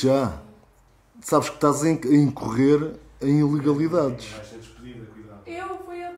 já. Sabes que estás a incorrer em ilegalidades. Ser despedida, cuidado. Eu fui a